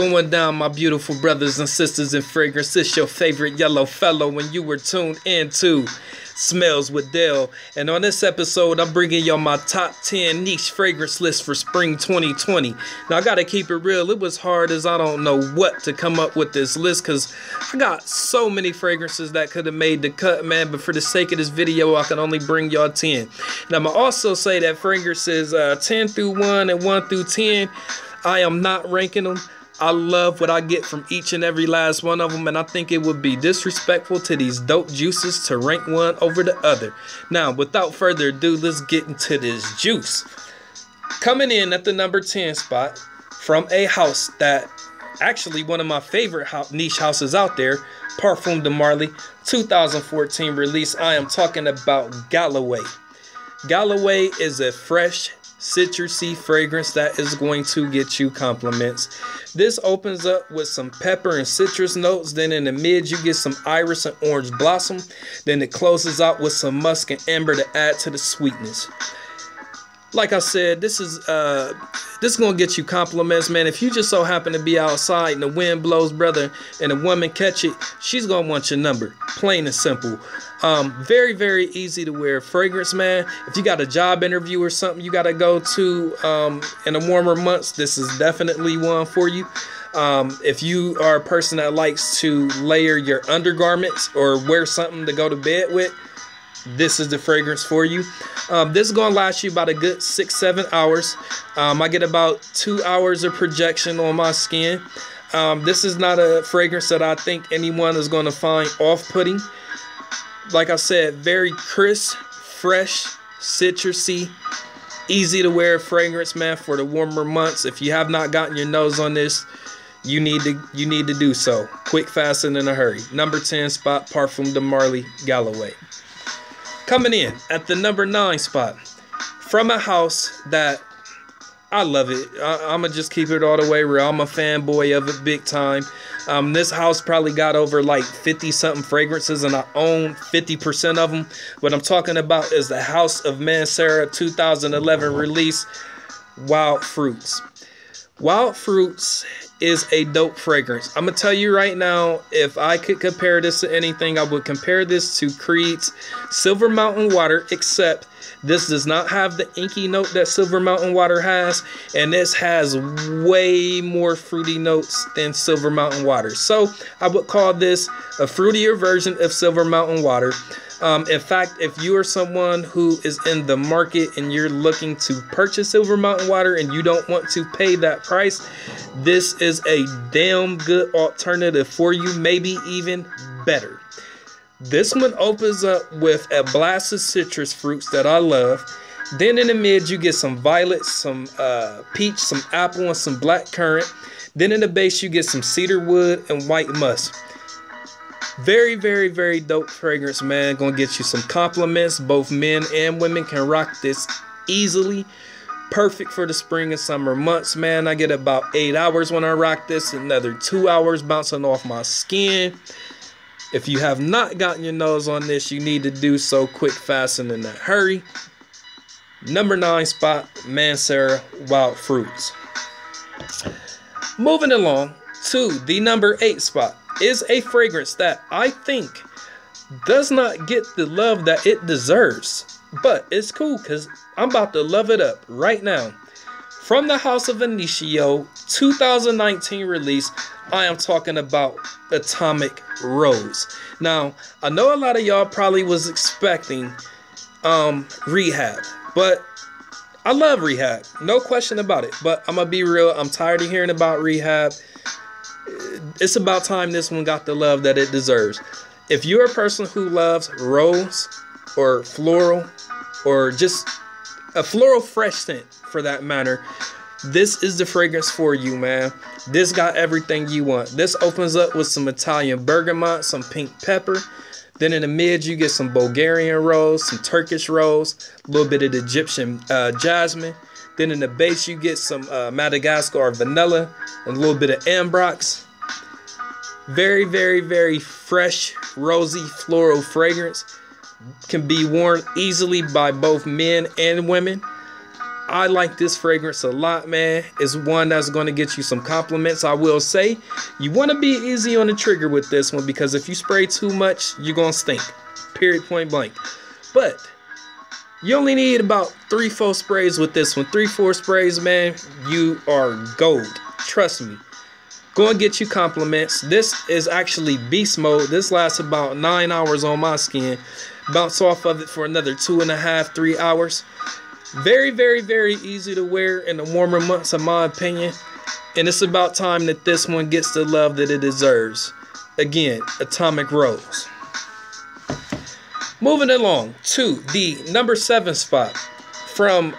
Going down, my beautiful brothers and sisters in fragrance? It's your favorite yellow fellow when you were tuned into Smells with Dale. And on this episode, I'm bringing y'all my top 10 niche fragrance list for spring 2020. Now, I gotta keep it real. It was hard as I don't know what to come up with this list because I got so many fragrances that could have made the cut, man. But for the sake of this video, I can only bring y'all 10. And I'm gonna also say that fragrances uh, 10 through 1 and 1 through 10, I am not ranking them. I love what I get from each and every last one of them, and I think it would be disrespectful to these dope juices to rank one over the other. Now, without further ado, let's get into this juice. Coming in at the number 10 spot from a house that actually one of my favorite niche houses out there, Parfum de Marly, 2014 release. I am talking about Galloway. Galloway is a fresh citrusy fragrance that is going to get you compliments. This opens up with some pepper and citrus notes. Then in the mid, you get some iris and orange blossom. Then it closes out with some musk and amber to add to the sweetness. Like I said, this is uh this is gonna get you compliments, man. If you just so happen to be outside and the wind blows, brother, and a woman catch it, she's gonna want your number. Plain and simple. Um, very, very easy to wear fragrance, man. If you got a job interview or something you gotta go to um, in the warmer months, this is definitely one for you. Um, if you are a person that likes to layer your undergarments or wear something to go to bed with, this is the fragrance for you. Um, this is going to last you about a good six, seven hours. Um, I get about two hours of projection on my skin. Um, this is not a fragrance that I think anyone is going to find off-putting. Like I said, very crisp, fresh, citrusy, easy to wear fragrance, man, for the warmer months. If you have not gotten your nose on this, you need to you need to do so. Quick, fast, and in a hurry. Number 10 spot, Parfum de Marly Galloway. Coming in at the number nine spot from a house that I love it. I, am gonna just keep it all the way real. I'm a fanboy of it big time. Um, this house probably got over like 50 something fragrances, and I own 50% of them. What I'm talking about is the House of Mancera 2011 release, Wild Fruits. Wild Fruits is a dope fragrance. I'm gonna tell you right now, if I could compare this to anything, I would compare this to Creed's Silver Mountain Water, except this does not have the inky note that Silver Mountain Water has, and this has way more fruity notes than Silver Mountain Water. So I would call this a fruitier version of Silver Mountain Water. Um, in fact, if you are someone who is in the market and you're looking to purchase Silver Mountain Water and you don't want to pay that price, this is a damn good alternative for you, maybe even better. This one opens up with a blast of citrus fruits that I love. Then in the mid, you get some violet, some uh, peach, some apple, and some black currant. Then in the base, you get some cedar wood and white musk. Very, very, very dope fragrance, man. Gonna get you some compliments. Both men and women can rock this easily. Perfect for the spring and summer months, man. I get about eight hours when I rock this, another two hours bouncing off my skin. If you have not gotten your nose on this, you need to do so quick, fast, and in a hurry. Number nine spot, Mancera Wild Fruits. Moving along to the number eight spot, is a fragrance that I think does not get the love that it deserves. But it's cool because I'm about to love it up right now. From the House of Initio 2019 release, I am talking about Atomic Rose. Now, I know a lot of y'all probably was expecting um Rehab, but I love Rehab, no question about it. But I'm gonna be real, I'm tired of hearing about Rehab it's about time this one got the love that it deserves. If you're a person who loves rose or floral or just a floral fresh scent for that matter, this is the fragrance for you, man. This got everything you want. This opens up with some Italian bergamot, some pink pepper. Then in the mid, you get some Bulgarian rose, some Turkish rose, a little bit of Egyptian uh, jasmine. Then in the base, you get some uh, Madagascar vanilla and a little bit of ambrox. Very, very, very fresh, rosy, floral fragrance. Can be worn easily by both men and women. I like this fragrance a lot, man. It's one that's going to get you some compliments. I will say, you want to be easy on the trigger with this one because if you spray too much, you're going to stink. Period, point blank. But you only need about three, four sprays with this one. Three, four sprays, man, you are gold. Trust me. Go and get you compliments. This is actually beast mode. This lasts about nine hours on my skin. Bounce off of it for another two and a half, three hours. Very, very, very easy to wear in the warmer months, in my opinion. And it's about time that this one gets the love that it deserves. Again, Atomic Rose. Moving along to the number seven spot from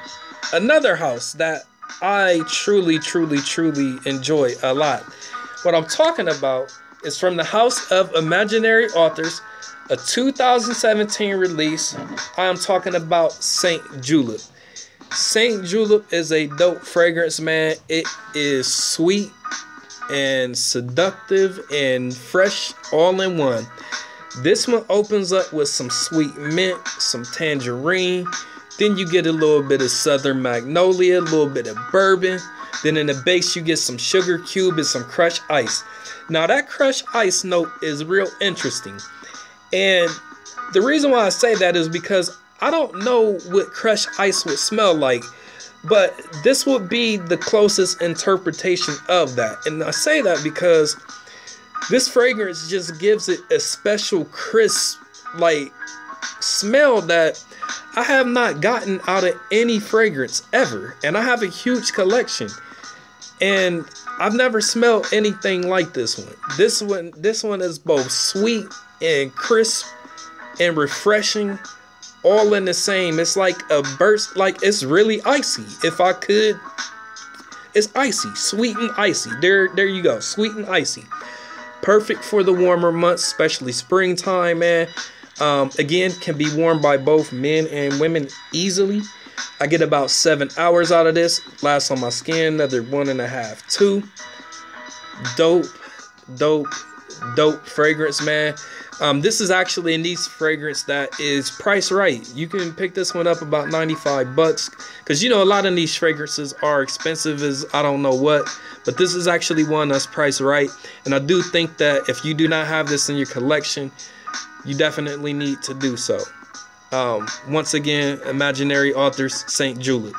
another house that I truly, truly, truly enjoy a lot. What I'm talking about is from the House of Imaginary Authors, a 2017 release. I am talking about St. Julep. St. Julep is a dope fragrance, man. It is sweet and seductive and fresh all in one. This one opens up with some sweet mint, some tangerine. Then you get a little bit of southern magnolia, a little bit of bourbon. Then in the base, you get some sugar cube and some crushed ice. Now, that crushed ice note is real interesting. And the reason why I say that is because I don't know what crushed ice would smell like, but this would be the closest interpretation of that. And I say that because this fragrance just gives it a special crisp like smell that I have not gotten out of any fragrance ever. And I have a huge collection. And I've never smelled anything like this one. This one this one is both sweet and crisp and refreshing all in the same. It's like a burst like it's really icy. If I could it's icy, sweet and icy. There there you go. Sweet and icy. Perfect for the warmer months, especially springtime, man. Um, again, can be worn by both men and women easily. I get about seven hours out of this. Lasts on my skin, another one and a half, two. Dope, dope, dope fragrance, man. Um, this is actually a niche fragrance that is priced right. You can pick this one up about 95 bucks because you know a lot of niche fragrances are expensive as I don't know what, but this is actually one that's priced right. And I do think that if you do not have this in your collection, you definitely need to do so. Um, once again, Imaginary Authors, St. Julep.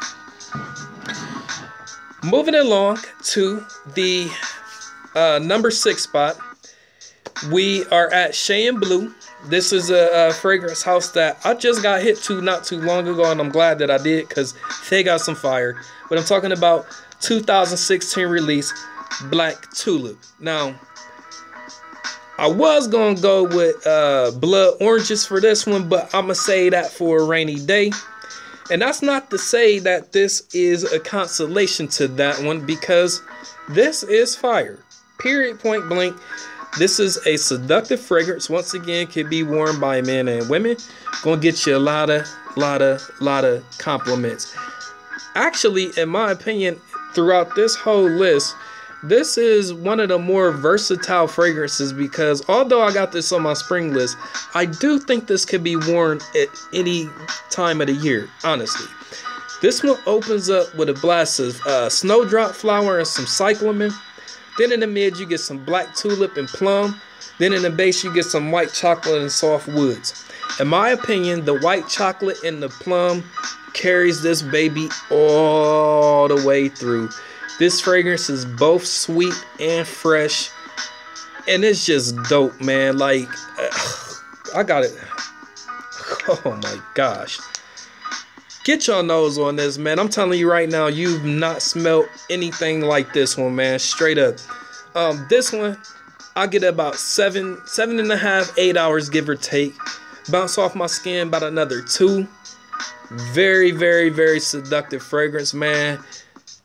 Moving along to the uh, number six spot we are at Shay & Blue. This is a, a, fragrance house that I just got hit to not too long ago, and I'm glad that I did because they got some fire. But I'm talking about 2016 release Black Tulip. Now, I was gonna go with uh, Blood Oranges for this one, but I'm gonna say that for a rainy day. And that's not to say that this is a consolation to that one because this is fire. Period, point blank. This is a seductive fragrance. Once again, can be worn by men and women. Gonna get you a lot of, lot of, lot of compliments. Actually, in my opinion, throughout this whole list, this is one of the more versatile fragrances because although I got this on my spring list, I do think this could be worn at any time of the year, honestly. This one opens up with a blast of uh, snowdrop flower and some cyclamen. Then in the mid, you get some black tulip and plum. Then in the base, you get some white chocolate and soft woods. In my opinion, the white chocolate and the plum carries this baby all the way through. This fragrance is both sweet and fresh. And it's just dope, man. Like, I got it. Oh my gosh. Get your nose on this, man. I'm telling you right now, you've not smelled anything like this one, man. Straight up. Um, this one, I get about seven, seven and a half, eight hours, give or take. Bounce off my skin about another two. Very, very, very seductive fragrance, man.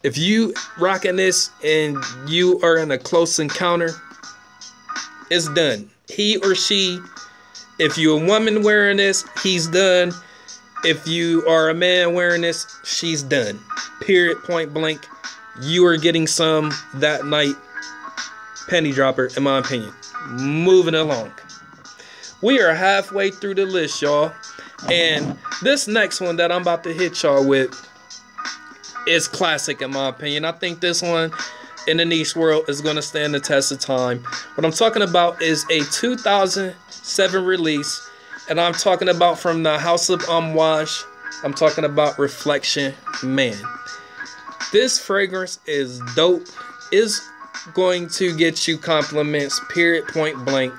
If you rocking this and you are in a close encounter, it's done. He or she, if you're a woman wearing this, he's done if you are a man wearing this, she's done. Period, point blank. You are getting some that night. Penny dropper, in my opinion. Moving along. We are halfway through the list, y'all. And this next one that I'm about to hit y'all with is classic in my opinion. I think this one in the niche world is going to stand the test of time. What I'm talking about is a 2007 release, and I'm talking about from the House of Amouage. I'm talking about Reflection Man. This fragrance is dope. Is going to get you compliments, period, point blank.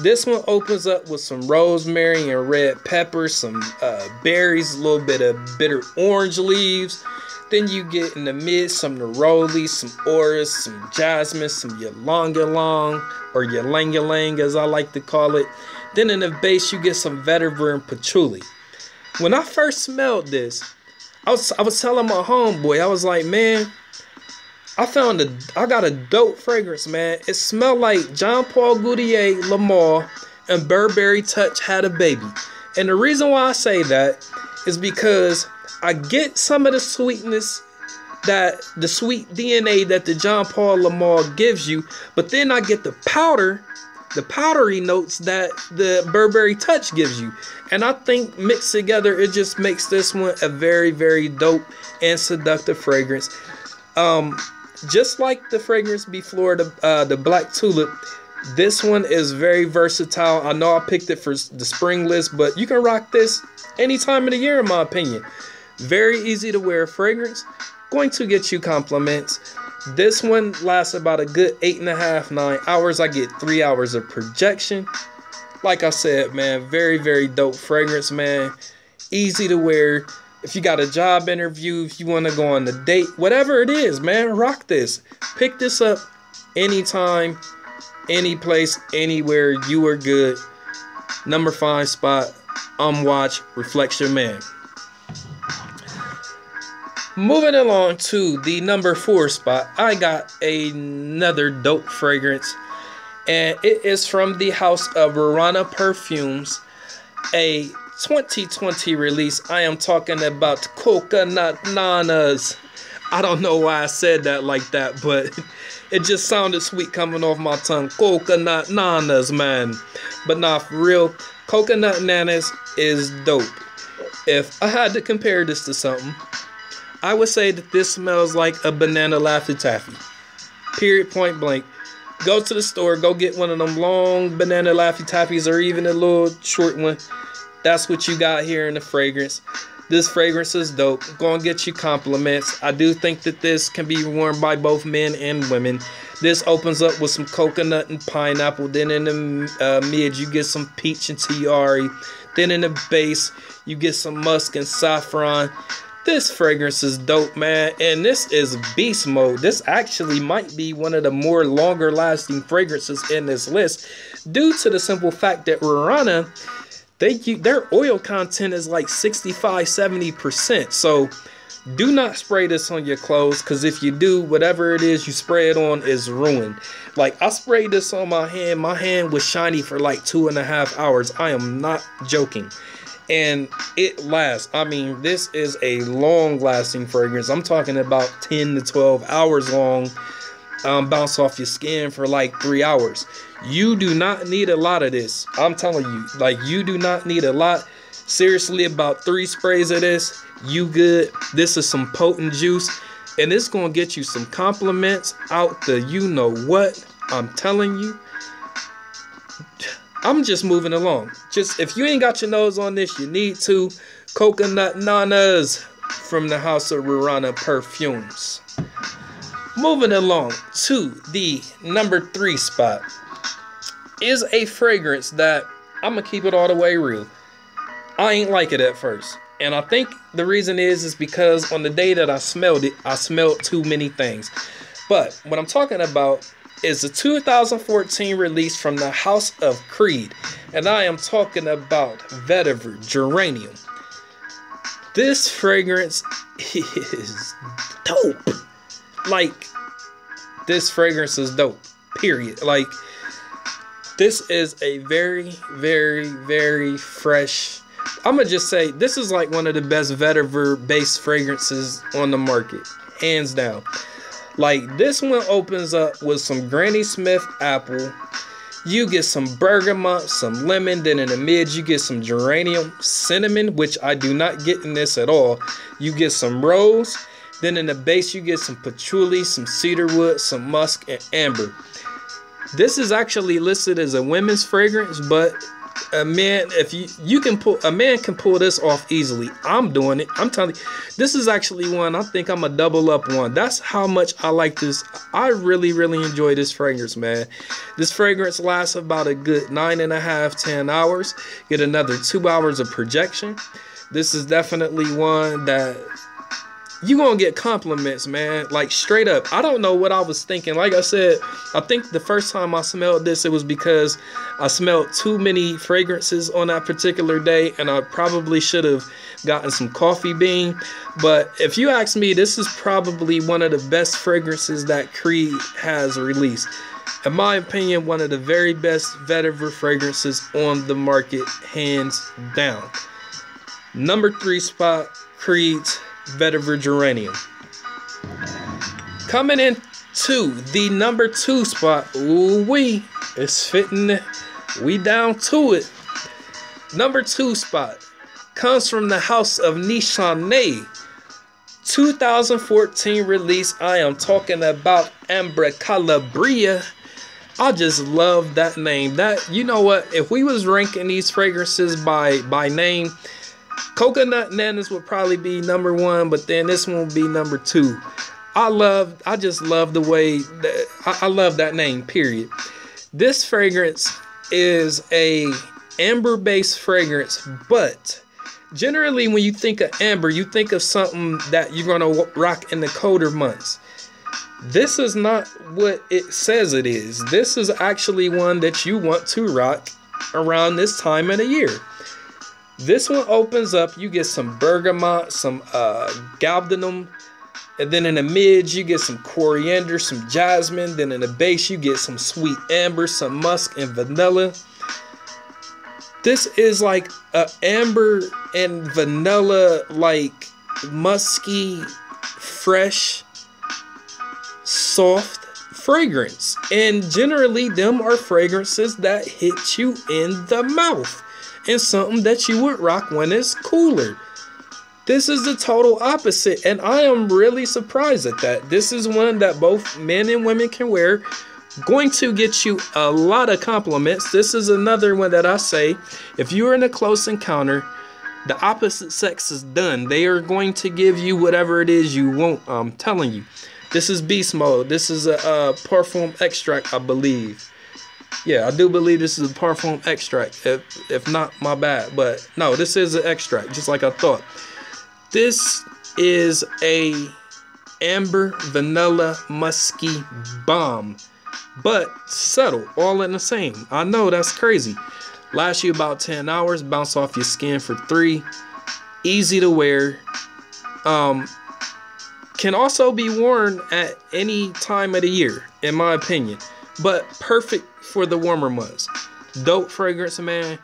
This one opens up with some rosemary and red pepper, some uh, berries, a little bit of bitter orange leaves. Then you get in the mid some neroli, some orris, some jasmine, some ylang, or ylang ylang as I like to call it. Then in the base you get some vetiver and patchouli. When I first smelled this, I was I was telling my homeboy, I was like, man, I found a I got a dope fragrance, man. It smelled like Jean Paul Gaultier Le Male and Burberry Touch had a baby. And the reason why I say that is because I get some of the sweetness that the sweet DNA that the Jean Paul Le Male gives you, but then I get the powder, the powdery notes that the Burberry Touch gives you. And I think mixed together, it just makes this one a very, very dope and seductive fragrance. Um, just like the fragrance before the uh, the black tulip this one is very versatile. I know i picked it for the spring list but you can rock this any time of the year in my opinion. Very easy to wear fragrance going to get you compliments. This one lasts about a good eight and a half nine hours. I get three hours of projection. Like i said man very very dope fragrance man. Easy to wear. If you got a job interview, if you want to go on a date, whatever it is, man, rock this. Pick this up anytime, any place, anywhere. You are good. Number five spot, Amouage Reflection Man. Moving along to the number four spot, I got another dope fragrance, and it is from the house of Verana Perfumes, a 2020 release. I am talking about Coconut Nanas. I don't know why I said that like that, but it just sounded sweet coming off my tongue. Coconut Nanas, man. But not for real, Coconut Nanas is dope. If I had to compare this to something, I would say that this smells like a banana Laffy Taffy. Period, point blank. Go to the store, go get one of them long banana Laffy Taffies or even a little short one that's what you got here in the fragrance. This fragrance is dope. Gonna get you compliments. I do think that this can be worn by both men and women. This opens up with some coconut and pineapple. Then in the uh, mid, you get some peach and tiare. Then in the base, you get some musk and saffron. This fragrance is dope, man. And this is beast mode. This actually might be one of the more longer lasting fragrances in this list due to the simple fact that Verana they their oil content is like 65 70% so do not spray this on your clothes because if you do whatever it is you spray it on is ruined. Like i sprayed this on my hand. My hand was shiny for like two and a half hours. I am not joking. And it lasts. I mean this is a long lasting fragrance. I'm talking about 10 to 12 hours long um, bounce off your skin for like three hours. You do not need a lot of this. I'm telling you, like you do not need a lot. Seriously, about three sprays of this, you good. This is some potent juice, and it's gonna get you some compliments out the you know what. I'm telling you. I'm just moving along. Just if you ain't got your nose on this, you need to. Coconut Nanas from the House of Rurana Perfumes. Moving along to the number three spot is a fragrance that I'm gonna keep it all the way real. I ain't like it at first. And I think the reason is is because on the day that I smelled it, I smelled too many things. But what I'm talking about is the 2014 release from the House of Creed. And I am talking about Vetiver Geranium. This fragrance is dope. Like, this fragrance is dope. Period. Like, this is a very, very, very fresh. I'm gonna just say this is like one of the best vetiver based fragrances on the market, hands down. Like this one opens up with some Granny Smith apple. You get some bergamot, some lemon, then in the mid you get some geranium, cinnamon, which I do not get in this at all. You get some rose, Then in the base, you get some patchouli, some cedarwood, some musk, and amber. This is actually listed as a women's fragrance, but a man if you you can pull a man can pull this off easily. I'm doing it. I'm telling you this is actually one i think i'm a double up one. That's how much i like this. I really really enjoy this fragrance man. This fragrance lasts about a good nine and a half ten hours. Get another two hours of projection. This is definitely one that you gonna get compliments, man. Like straight up. I don't know what I was thinking. Like I said, I think the first time I smelled this, it was because I smelled too many fragrances on that particular day, and I probably should have gotten some coffee bean. But if you ask me, this is probably one of the best fragrances that Creed has released. In my opinion, one of the very best vetiver fragrances on the market, hands down. Number three spot, Creed's vetiver geranium. Coming in to the number two spot, ooh wee, it's fitting. We down to it. Number two spot comes from the house of Nishane. 2014 release. I am talking about Amber Calabria. I just love that name. That you know what? If we was ranking these fragrances by by name, Coconut Nanas would probably be number one, but then this one will be number two. I love, I just love the way that, I, I love that name. Period. This fragrance is a amber-based fragrance, but generally when you think of amber, you think of something that you're gonna rock in the colder months. This is not what it says it is. This is actually one that you want to rock around this time of the year. This one opens up, you get some bergamot, some uh, galbanum, and then in the mids you get some coriander, some jasmine. Then in the base you get some sweet amber, some musk, and vanilla. This is like a amber and vanilla, like musky, fresh, soft fragrance. And generally, them are fragrances that hit you in the mouth and something that you would rock when it's cooler. This is the total opposite, and I am really surprised at that. This is one that both men and women can wear. Going to get you a lot of compliments. This is another one that I say if you're in a close encounter, the opposite sex is done. They are going to give you whatever it is you want. I'm telling you. This is beast mode. This is a, a extract, I believe. Yeah, I do believe this is a parfum extract. If if not, my bad. But no, this is an extract, just like I thought. This is a amber vanilla musky bomb, but subtle, all in the same. I know that's crazy. Lasts you about 10 hours, bounce off your skin for three. Easy to wear. Um, can also be worn at any time of the year, in my opinion. But perfect for the warmer months. Dope fragrance, man.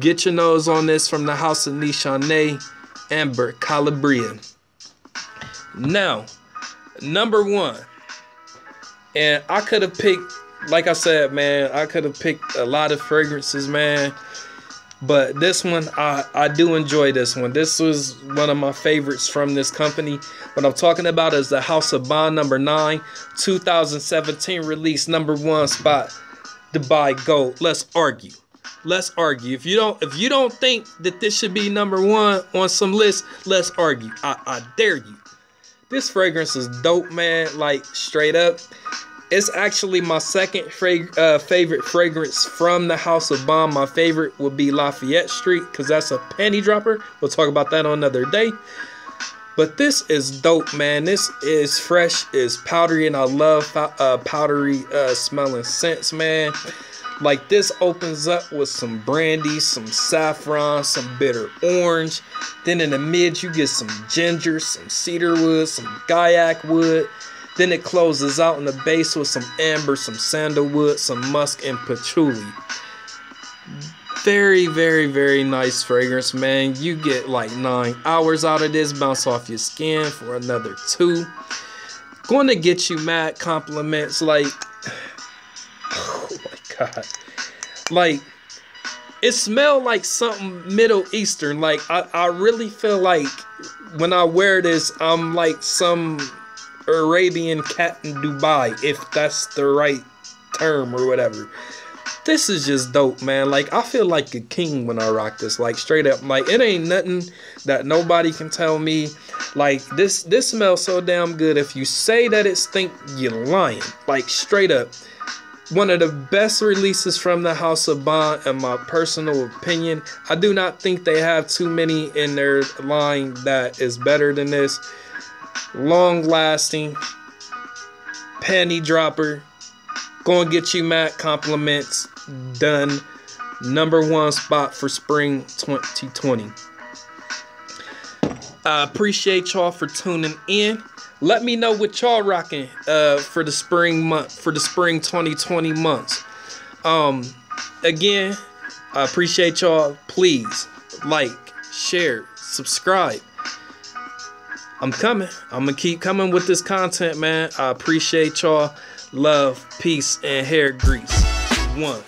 Get your nose on this from the house of Nishane Amber Calabria. Now, number one. And I could have picked, like I said, man, I could have picked a lot of fragrances, man. But this one, I, I do enjoy this one. This was one of my favorites from this company. What I'm talking about is the House of Bond number 9, 2017 release, number one spot. Dubai Gold. Let's argue. Let's argue. If you don't, if you don't think that this should be number one on some list, let's argue. I, I dare you. This fragrance is dope, man. Like straight up, it's actually my second uh, favorite fragrance from the House of Bond. My favorite would be Lafayette Street because that's a penny dropper. We'll talk about that on another day. But this is dope, man. This is fresh, is powdery, and I love uh, powdery uh, smelling scents, man. Like this opens up with some brandy, some saffron, some bitter orange. Then in the mid, you get some ginger, some cedar wood, some guaiac wood. Then it closes out in the base with some amber, some sandalwood, some musk, and patchouli very, very, very nice fragrance, man. You get like nine hours out of this, bounce off your skin for another two. Going to get you mad compliments like, oh my god, like it smelled like something Middle Eastern. Like I, I really feel like when I wear this, I'm like some Arabian cat in Dubai, if that's the right term or whatever. This is just dope, man. Like I feel like a king when I rock this. Like straight up, like it ain't nothing that nobody can tell me. Like this, this smells so damn good. If you say that it stink, you're lying. Like straight up one of the best releases from the House of Bond, in my personal opinion. I do not think they have too many in their line that is better than this. Long lasting, panty dropper, gonna get you mad compliments. Done. Number one spot for spring 2020. I appreciate y'all for tuning in. Let me know what y'all rocking uh, for the spring month for the spring 2020 months. Um, again, I appreciate y'all. Please like, share, subscribe. I'm coming. I'm gonna keep coming with this content, man. I appreciate y'all. Love, peace, and hair grease. One.